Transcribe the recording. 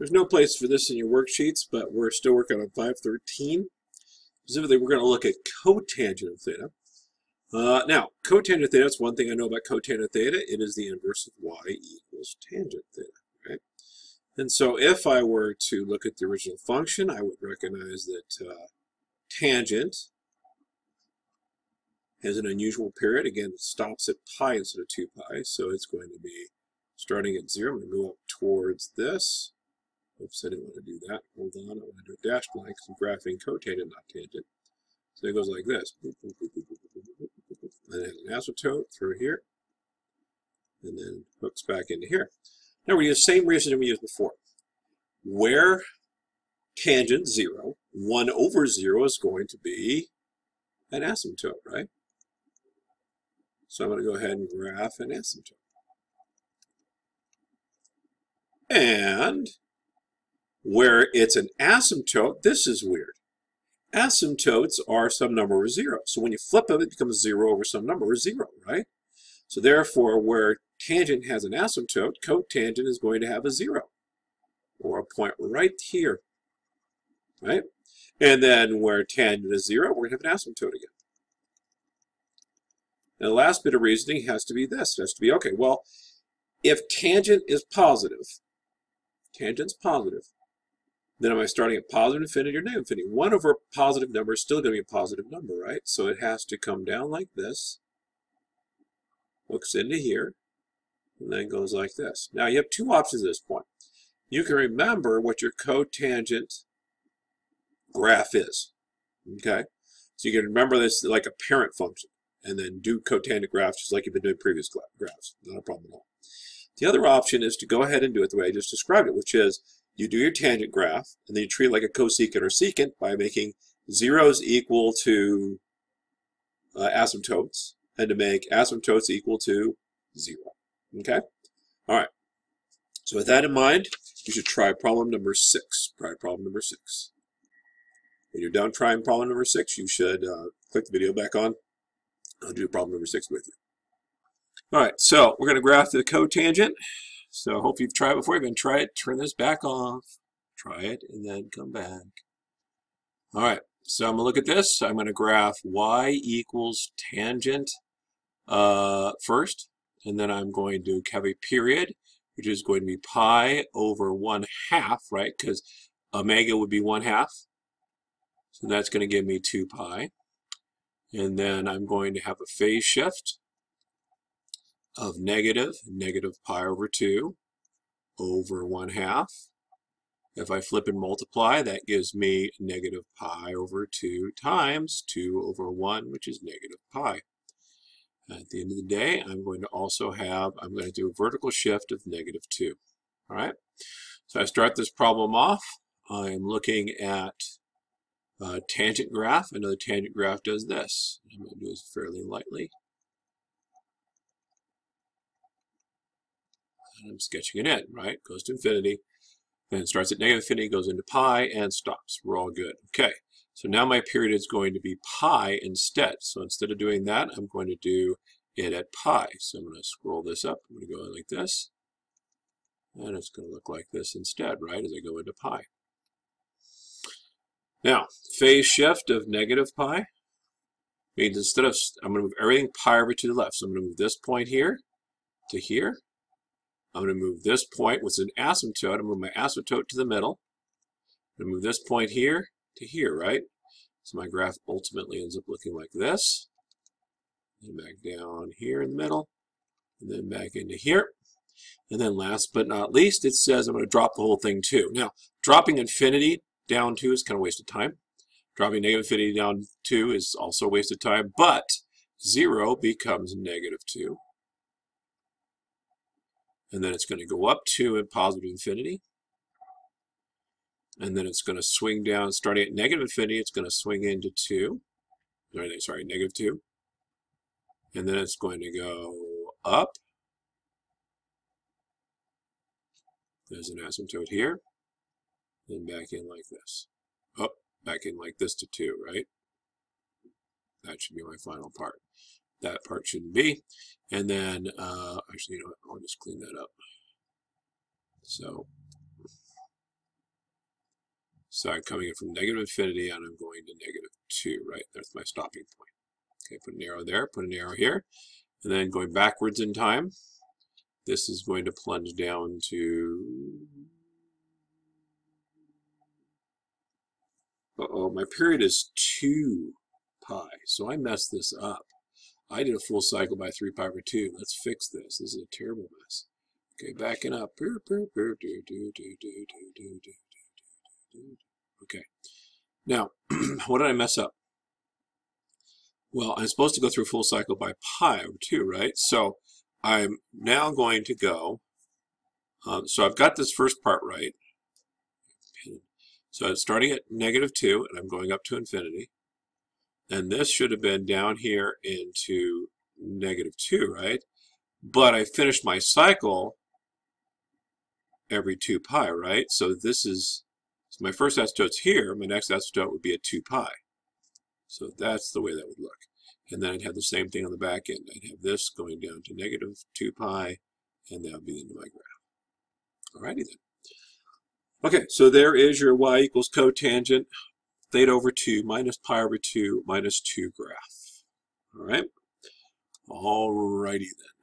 There's no place for this in your worksheets, but we're still working on 513. Specifically, we're going to look at cotangent of theta. Uh, now, cotangent of theta, that's one thing I know about cotangent of theta. It is the inverse of y equals tangent theta, right? And so if I were to look at the original function, I would recognize that uh, tangent has an unusual period. Again, it stops at pi instead of 2 pi, so it's going to be starting at 0. I'm going to go up towards this. I didn't want to do that. Hold on, I want to do a dash blank because I'm graphing cotangent, not tangent. So it goes like this. Then it has an asymptote through here, and then hooks back into here. Now we use the same reasoning we used before. Where tangent 0, 1 over 0 is going to be an asymptote, right? So I'm going to go ahead and graph an asymptote. And where it's an asymptote, this is weird. Asymptotes are some number over zero. So when you flip them, it becomes zero over some number over zero, right? So therefore, where tangent has an asymptote, cotangent is going to have a zero, or a point right here, right? And then where tangent is zero, we're going to have an asymptote again. And the last bit of reasoning has to be this. It has to be, okay, well, if tangent is positive, tangent's positive, then am I starting at positive infinity or negative infinity? 1 over a positive number is still going to be a positive number, right? So it has to come down like this, hooks into here, and then goes like this. Now you have two options at this point. You can remember what your cotangent graph is, okay? So you can remember this like a parent function, and then do cotangent graphs just like you've been doing previous graphs. Not a problem at all. The other option is to go ahead and do it the way I just described it, which is you do your tangent graph, and then you treat it like a cosecant or secant by making zeros equal to uh, asymptotes, and to make asymptotes equal to zero. Okay? All right. So with that in mind, you should try problem number six. Try problem number six. When you're done trying problem number six, you should uh, click the video back on. I'll do problem number six with you. All right, so we're going to graph the cotangent. So I hope you've tried before. To try it, turn this back off, try it, and then come back. All right, so I'm to look at this. I'm going to graph y equals tangent uh, first, and then I'm going to have a period, which is going to be pi over 1 half, right? Because omega would be 1 half. So that's going to give me 2 pi. And then I'm going to have a phase shift of negative, negative pi over 2 over 1 half. If I flip and multiply, that gives me negative pi over 2 times 2 over 1, which is negative pi. At the end of the day, I'm going to also have, I'm going to do a vertical shift of negative 2. All right, so I start this problem off. I'm looking at a tangent graph. The tangent graph does this. I'm going to do this fairly lightly. I'm sketching it in, right? Goes to infinity, then starts at negative infinity, goes into pi, and stops. We're all good. Okay, so now my period is going to be pi instead. So instead of doing that, I'm going to do it at pi. So I'm going to scroll this up. I'm going to go like this. And it's going to look like this instead, right, as I go into pi. Now, phase shift of negative pi means instead of, I'm going to move everything pi over to the left. So I'm going to move this point here to here. I'm going to move this point, which is an asymptote. I'm going to move my asymptote to the middle. I'm going to move this point here to here, right? So my graph ultimately ends up looking like this. And back down here in the middle, and then back into here. And then last but not least, it says I'm going to drop the whole thing too. Now, dropping infinity down 2 is kind of a waste of time. Dropping negative infinity down 2 is also a waste of time, but 0 becomes negative 2 and then it's going to go up 2 in positive infinity. And then it's going to swing down, starting at negative infinity, it's going to swing into 2. Sorry, negative 2. And then it's going to go up. There's an asymptote here. Then back in like this. Up, back in like this to 2, right? That should be my final part that part shouldn't be. And then, uh, actually, you know I'll just clean that up. So, So I'm coming in from negative infinity and I'm going to negative 2, right? That's my stopping point. Okay, put an arrow there, put an arrow here. And then going backwards in time, this is going to plunge down to... Uh-oh, my period is 2 pi, so I messed this up. I did a full cycle by 3 pi over 2. Let's fix this. This is a terrible mess. Okay, backing up. Okay. Now, what did I mess up? Well, I'm supposed to go through a full cycle by pi over 2, right? So I'm now going to go, um, so I've got this first part right. So it's starting at negative 2, and I'm going up to infinity. And this should have been down here into negative 2, right? But I finished my cycle every 2 pi, right? So this is, so my first asymptote's here, my next asymptote would be at 2 pi. So that's the way that would look. And then I'd have the same thing on the back end. I'd have this going down to negative 2 pi, and that would be the end of my graph. Alrighty then. Okay, so there is your y equals cotangent theta over 2 minus pi over 2 minus 2 graph. All right? All righty then.